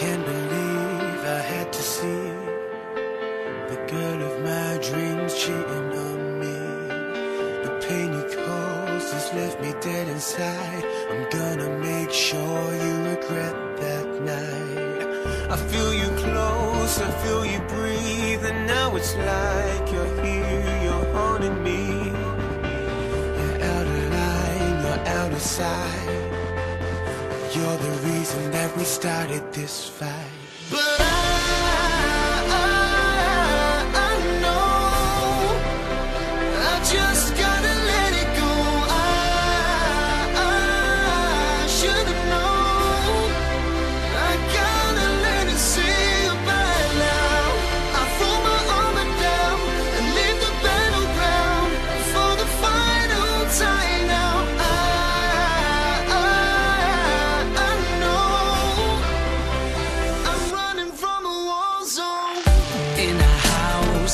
can't believe I had to see the girl of my dreams cheating on me. The pain you caused has left me dead inside. I'm gonna make sure you regret that night. I feel you close, I feel you breathe, and now it's like you're here, you're haunting me. You're out of line, you're out of sight. You're the reason that we started this fight.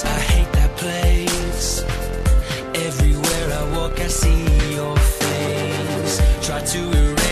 I hate that place. Everywhere I walk, I see your face. Try to erase.